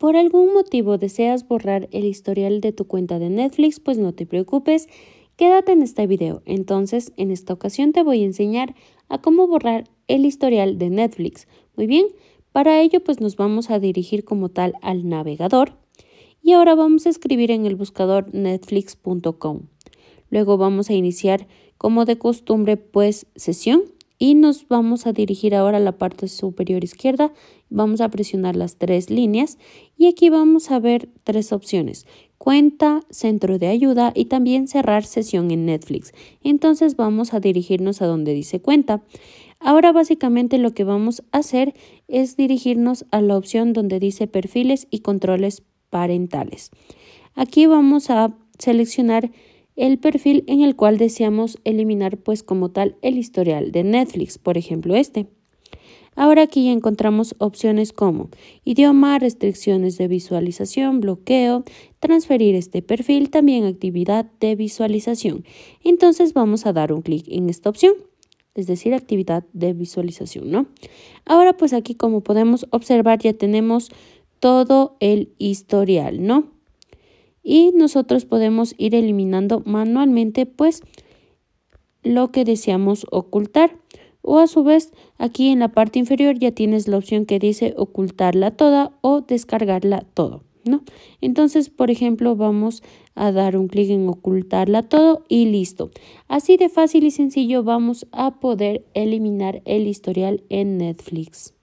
por algún motivo deseas borrar el historial de tu cuenta de Netflix, pues no te preocupes, quédate en este video. Entonces, en esta ocasión te voy a enseñar a cómo borrar el historial de Netflix. Muy bien, para ello pues nos vamos a dirigir como tal al navegador y ahora vamos a escribir en el buscador netflix.com. Luego vamos a iniciar como de costumbre pues sesión y nos vamos a dirigir ahora a la parte superior izquierda. Vamos a presionar las tres líneas y aquí vamos a ver tres opciones. Cuenta, centro de ayuda y también cerrar sesión en Netflix. Entonces vamos a dirigirnos a donde dice cuenta. Ahora básicamente lo que vamos a hacer es dirigirnos a la opción donde dice perfiles y controles parentales. Aquí vamos a seleccionar el perfil en el cual deseamos eliminar pues como tal el historial de Netflix, por ejemplo este. Ahora aquí encontramos opciones como idioma, restricciones de visualización, bloqueo, transferir este perfil, también actividad de visualización. Entonces vamos a dar un clic en esta opción, es decir, actividad de visualización, ¿no? Ahora pues aquí como podemos observar ya tenemos todo el historial, ¿no? Y nosotros podemos ir eliminando manualmente pues lo que deseamos ocultar o a su vez aquí en la parte inferior ya tienes la opción que dice ocultarla toda o descargarla todo ¿no? Entonces, por ejemplo, vamos a dar un clic en ocultarla todo y listo. Así de fácil y sencillo vamos a poder eliminar el historial en Netflix.